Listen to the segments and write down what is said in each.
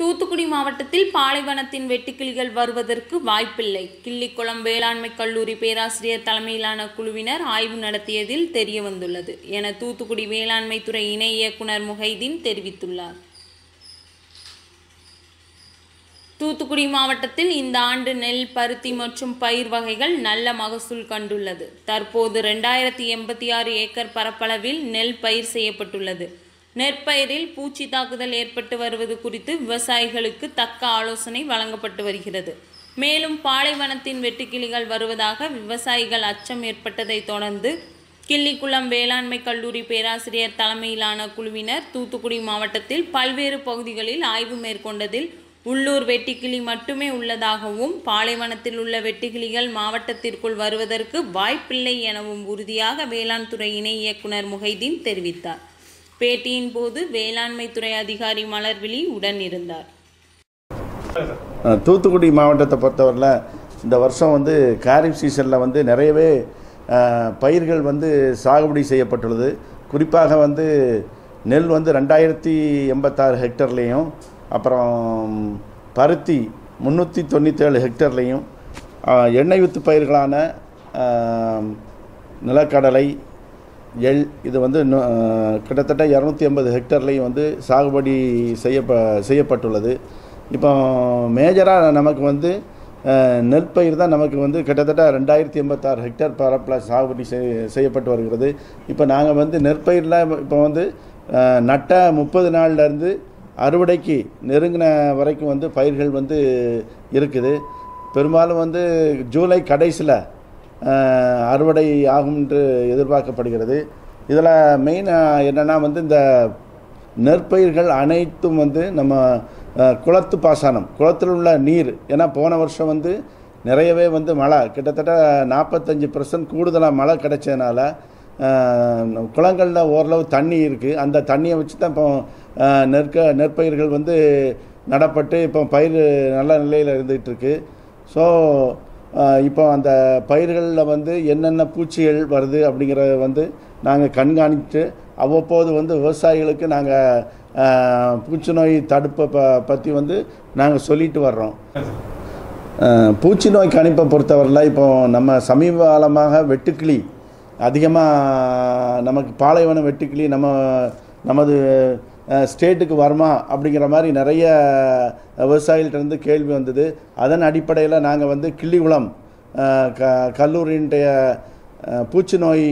தூத்துக்குடி மாவட்டத்தில் பாலைவனத்தின் வெட்டுக்கிளிகள் வருவதற்கு வாய்ப்பில்லை. கிள்ளிக்குளம் வேளாண்மை கல்லூரி பேராசிரியர் தலைமையிலான குழுவினர் ஆய்வு நடத்தியதில் தெரிய வந்துள்ளது என தூத்துக்குடி வேளாண்மை துறை இணை இயக்குனர் முஹைதீன் தெரிவித்துள்ளார். தூத்துக்குடி மாவட்டத்தில் இந்த ஆண்டு நெல் பருத்தி மற்றும் பயிர் வகைகள் நல்ல மகசூல் கண்டுள்ளது. தற்போது ரெண்டாயிரத்தி எண்பத்தி ஆறு ஏக்கர் பரப்பளவில் நெல் பயிர் செய்யப்பட்டுள்ளது. நெற்பயிரில் பூச்சி தாக்குதல் ஏற்பட்டு வருவது குறித்து விவசாயிகளுக்கு தக்க ஆலோசனை வழங்கப்பட்டு வருகிறது. மேலும் பாலைவனத்தின் வெட்டுக்கிளிகள் வருவதாக விவசாயிகள் அச்சம் ஏற்பட்டதை தொடர்ந்து கிள்ளிக்குளம் வேளாண்மை கல்லூரி பேராசிரியர் தலைமையிலான குழுவினர் தூத்துக்குடி மாவட்டத்தில் பல்வேறு பகுதிகளில் ஆய்வு மேற்கொண்டதில் உள்ளூர் வெட்டுக்கிளி மட்டுமே உள்ளதாகவும் பாலைவனத்தில் உள்ள வெட்டுக்கிளிகள் மாவட்டத்திற்குள் வருவதற்கு வாய்ப்பில்லை எனவும் உறுதியாக வேளாண் துறை இணை இயக்குனர் முகைதீன் தெரிவித்தார். பேட்டியின் போது வேளாண்மை துறை அதிகாரி மலர்விழி உடன் இருந்தார். தூத்துக்குடி மாவட்டத்தை பொறுத்தவரையில் இந்த வருஷம் வந்து காரிஃப் சீசனில் வந்து நிறையவே பயிர்கள் வந்து சாகுபடி செய்யப்பட்டுள்ளது. குறிப்பாக வந்து நெல் வந்து ரெண்டாயிரத்தி எண்பத்தாறு ஹெக்டர்லேயும் அப்புறம் பருத்தி முந்நூற்றி தொண்ணூற்றேழு ஹெக்டர்லேயும் எண்ணெய் வித்து பயிர்களான நிலக்கடலை எள் இது வந்து கிட்டத்தட்ட இரநூத்தி ஐம்பது ஹெக்டர்லேயும் வந்து சாகுபடி செய்யப்ப செய்யப்பட்டுள்ளது. இப்போ மேஜராக நமக்கு வந்து நெற்பயிர் தான் நமக்கு வந்து கிட்டத்தட்ட ரெண்டாயிரத்தி எண்பத்தாறு ஹெக்டர் பரப்பில் சாகுபடி செய் செய்யப்பட்டு வருகிறது. இப்போ நாங்கள் வந்து நெற்பயிரில் இப்போ வந்து நட்ட முப்பது நாள்லேருந்து அறுவடைக்கு நெருங்கின வரைக்கும் வந்து பயிர்கள் வந்து இருக்குது. பெரும்பாலும் வந்து ஜூலை கடைசியில் அறுவடை ஆகும் என்று எதிர்பார்க்கப்படுகிறது. இதில் மெயின் என்னென்னா வந்து இந்த நெற்பயிர்கள் அனைத்தும் வந்து நம்ம குளத்து பாசனம் குளத்தில் உள்ள நீர். ஏன்னா போன வருஷம் வந்து நிறையவே வந்து மழை. கிட்டத்தட்ட நாற்பத்தஞ்சு பர்சன்ட் கூடுதலாக மழை கிடைச்சதுனால குளங்களில் ஓரளவு தண்ணி இருக்குது அந்த தண்ணியை வச்சு தான் இப்போ நெற்க நெற்பயிர்கள் வந்து நடப்பட்டு இப்போ பயிர் நல்ல நிலையில் இருந்துகிட்ருக்கு ஸோ இப்போ அந்த பயிர்களில் வந்து என்னென்ன பூச்சிகள் வருது அப்படிங்கிறத வந்து நாங்கள் கண்காணித்து அவ்வப்போது வந்து விவசாயிகளுக்கு நாங்கள் பூச்சி நோய் தடுப்பை ப பற்றி வந்து நாங்கள் சொல்லிட்டு வர்றோம். பூச்சி நோய் கணிப்பை பொறுத்தவரையில் இப்போ நம்ம சமீப காலமாக வெட்டுக்கிளி அதிகமாக நமக்கு பாலைவன வெட்டுக்கிளி நம்ம நமது ஸ்டேட்டுக்கு வருமா அப்படிங்கிற மாதிரி நிறைய விவசாயிகள்கிட்டருந்து கேள்வி வந்தது. அதன் அடிப்படையில் நாங்கள் வந்து கிள்ளிகுளம் க கல்லூரியினுடைய பூச்சி நோய்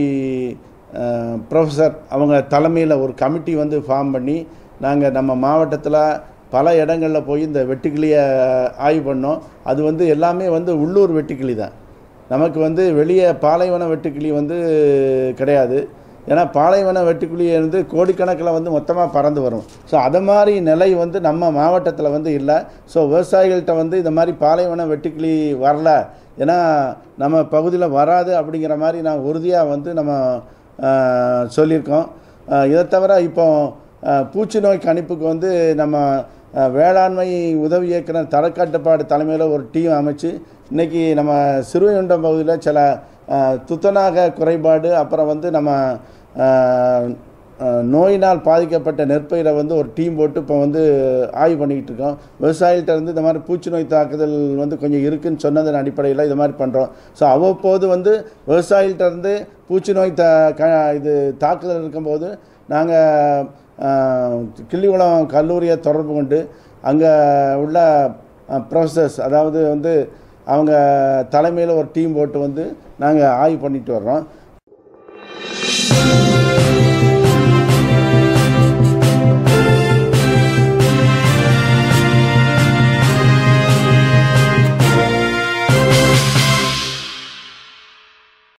ப்ரொஃபஸர் அவங்க தலைமையில் ஒரு கமிட்டி வந்து ஃபார்ம் பண்ணி நாங்கள் நம்ம மாவட்டத்தில் பல இடங்களில் போய் இந்த வெட்டுக்கிளியை ஆய்வு பண்ணோம். அது வந்து எல்லாமே வந்து உள்ளூர் வெட்டுக்கிளி தான். நமக்கு வந்து வெளியே பாலைவன வெட்டுக்கிளி வந்து கிடையாது. ஏன்னா பாலைவன வெட்டுக்கிளி வந்து கோடிக்கணக்கில் வந்து மொத்தமாக பறந்து வரும். ஸோ அதை மாதிரி நிலை வந்து நம்ம மாவட்டத்தில் வந்து இல்லை. ஸோ விவசாயிகள்கிட்ட வந்து இந்த மாதிரி பாலைவன வெட்டுக்கிளி வரல. ஏன்னா நம்ம பகுதியில் வராது அப்படிங்கிற மாதிரி நான் உறுதியாக வந்து நம்ம சொல்லியிருக்கோம். இதை தவிர இப்போ பூச்சி நோய் கணிப்புக்கு வந்து நம்ம வேளாண்மை உதவி இயக்குனர் தரக்கட்டுப்பாடு தலைமையில் ஒரு டீம் அமைச்சு இன்றைக்கி நம்ம சிறுவையுண்டம் பகுதியில் சில துத்தநாக குறைபாடு அப்புறம் வந்து நம்ம நோயினால் பாதிக்கப்பட்ட நெற்பயிரை வந்து ஒரு டீம் போட்டு இப்போ வந்து ஆய்வு பண்ணிக்கிட்டு இருக்கோம். விவசாயிகிட்ட இருந்து இந்த மாதிரி பூச்சி நோய் தாக்குதல் வந்து கொஞ்சம் இருக்குன்னு சொன்னதன் அடிப்படையில் இது மாதிரி பண்ணுறோம் ஸோ அவ்வப்போது வந்து விவசாயிகிட்ட இருந்து பூச்சி நோய் த க இது தாக்குதல் இருக்கும்போது நாங்கள் கிள்ளிகுளம் கல்லூரியை தொடர்பு கொண்டு அங்கே உள்ள ப்ரொஃபஸர்ஸ் அதாவது வந்து அவங்க தலைமையில் ஒரு டீம் போட்டு வந்து நாங்கள் ஆய்வு பண்ணிட்டு வர்றோம்.